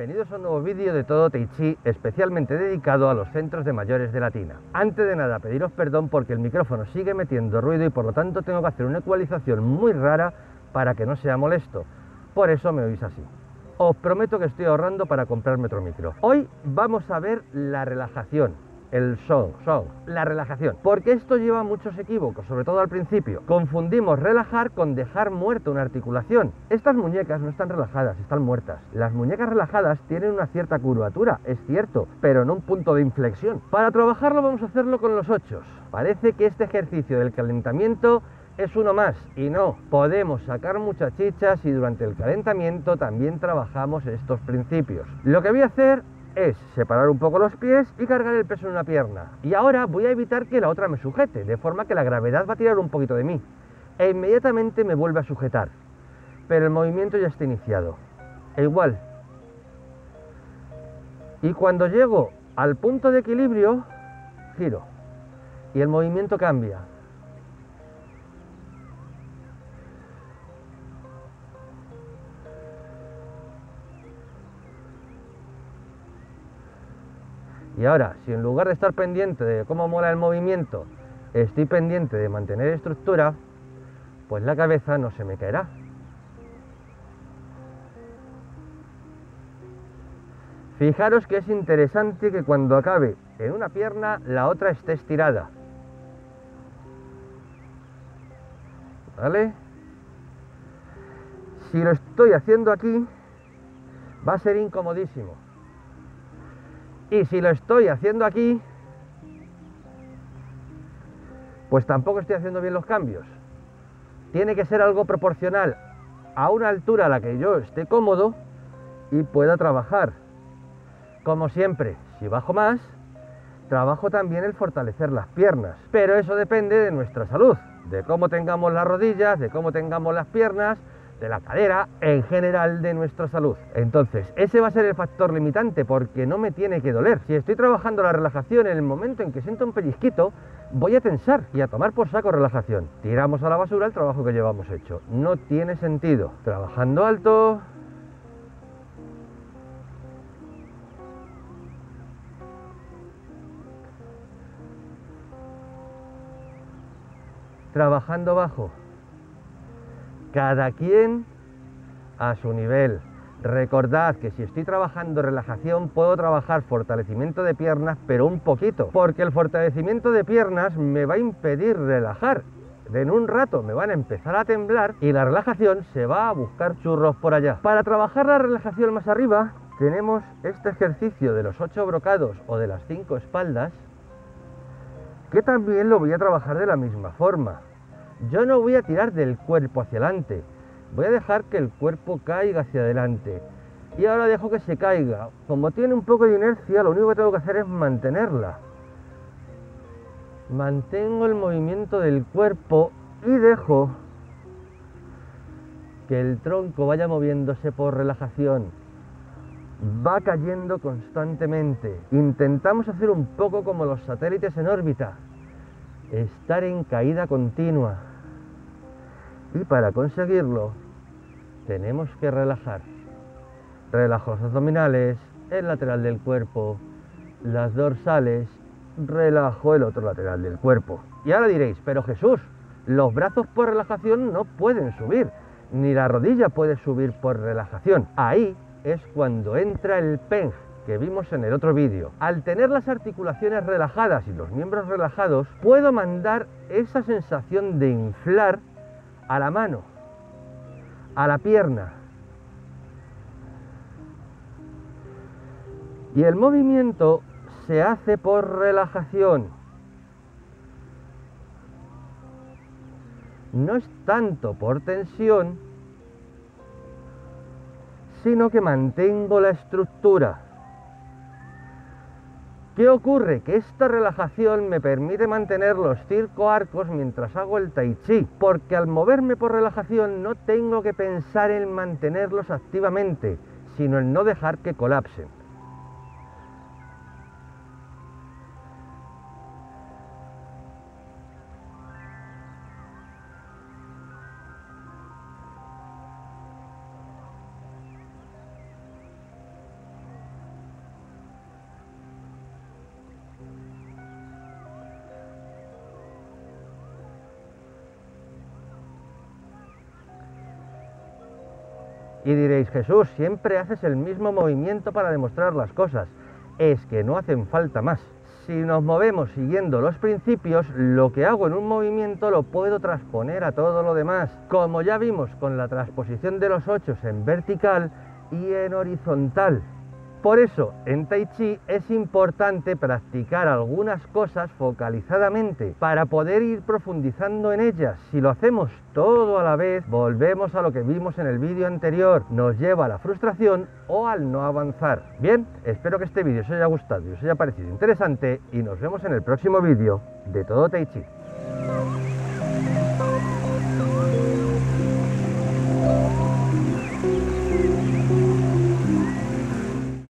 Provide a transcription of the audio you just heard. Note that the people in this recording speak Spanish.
bienvenidos a un nuevo vídeo de Todo Tai Chi especialmente dedicado a los centros de mayores de Latina. Antes de nada pediros perdón porque el micrófono sigue metiendo ruido y por lo tanto tengo que hacer una ecualización muy rara para que no sea molesto. Por eso me oís así. Os prometo que estoy ahorrando para comprarme otro micro. Hoy vamos a ver la relajación, el son, son, la relajación. Porque esto lleva muchos equívocos, sobre todo al principio. Confundimos relajar con dejar muerta una articulación. Estas muñecas no están relajadas, están muertas. Las muñecas relajadas tienen una cierta curvatura, es cierto, pero no un punto de inflexión. Para trabajarlo vamos a hacerlo con los ochos. Parece que este ejercicio del calentamiento es uno más y no, podemos sacar muchas chichas y durante el calentamiento también trabajamos estos principios. Lo que voy a hacer es separar un poco los pies y cargar el peso en una pierna. Y ahora voy a evitar que la otra me sujete, de forma que la gravedad va a tirar un poquito de mí. E inmediatamente me vuelve a sujetar. Pero el movimiento ya está iniciado. E igual. Y cuando llego al punto de equilibrio, giro. Y el movimiento cambia. Y ahora, si en lugar de estar pendiente de cómo mola el movimiento, estoy pendiente de mantener estructura, pues la cabeza no se me caerá. Fijaros que es interesante que cuando acabe en una pierna, la otra esté estirada. ¿Vale? Si lo estoy haciendo aquí, va a ser incomodísimo. Y si lo estoy haciendo aquí, pues tampoco estoy haciendo bien los cambios. Tiene que ser algo proporcional a una altura a la que yo esté cómodo y pueda trabajar. Como siempre, si bajo más, trabajo también el fortalecer las piernas. Pero eso depende de nuestra salud, de cómo tengamos las rodillas, de cómo tengamos las piernas, de la cadera, en general de nuestra salud. Entonces, ese va a ser el factor limitante porque no me tiene que doler. Si estoy trabajando la relajación en el momento en que siento un pellizquito, voy a tensar y a tomar por saco relajación. Tiramos a la basura el trabajo que llevamos hecho. No tiene sentido. Trabajando alto, trabajando bajo. Cada quien a su nivel. Recordad que si estoy trabajando relajación puedo trabajar fortalecimiento de piernas, pero un poquito, porque el fortalecimiento de piernas me va a impedir relajar. En un rato me van a empezar a temblar y la relajación se va a buscar churros por allá. Para trabajar la relajación más arriba tenemos este ejercicio de los ocho brocados o de las cinco espaldas, que también lo voy a trabajar de la misma forma. Yo no voy a tirar del cuerpo hacia adelante, voy a dejar que el cuerpo caiga hacia adelante. Y ahora dejo que se caiga. Como tiene un poco de inercia, lo único que tengo que hacer es mantenerla. Mantengo el movimiento del cuerpo y dejo que el tronco vaya moviéndose por relajación. Va cayendo constantemente. Intentamos hacer un poco como los satélites en órbita. Estar en caída continua. Y para conseguirlo tenemos que relajar. Relajo los abdominales, el lateral del cuerpo, las dorsales, relajo el otro lateral del cuerpo. Y ahora diréis, pero Jesús, los brazos por relajación no pueden subir, ni la rodilla puede subir por relajación. Ahí es cuando entra el peng que vimos en el otro vídeo. Al tener las articulaciones relajadas y los miembros relajados, puedo mandar esa sensación de inflar a la mano, a la pierna. Y el movimiento se hace por relajación. No es tanto por tensión, sino que mantengo la estructura. ¿Qué ocurre? Que esta relajación me permite mantener los circo arcos mientras hago el tai chi, porque al moverme por relajación no tengo que pensar en mantenerlos activamente, sino en no dejar que colapsen. Y diréis, Jesús, siempre haces el mismo movimiento para demostrar las cosas. Es que no hacen falta más. Si nos movemos siguiendo los principios, lo que hago en un movimiento lo puedo transponer a todo lo demás. Como ya vimos con la transposición de los ochos en vertical y en horizontal. Por eso, en Tai Chi es importante practicar algunas cosas focalizadamente para poder ir profundizando en ellas. Si lo hacemos todo a la vez, volvemos a lo que vimos en el vídeo anterior, nos lleva a la frustración o al no avanzar. Bien, espero que este vídeo os haya gustado y os haya parecido interesante y nos vemos en el próximo vídeo de Todo Tai Chi.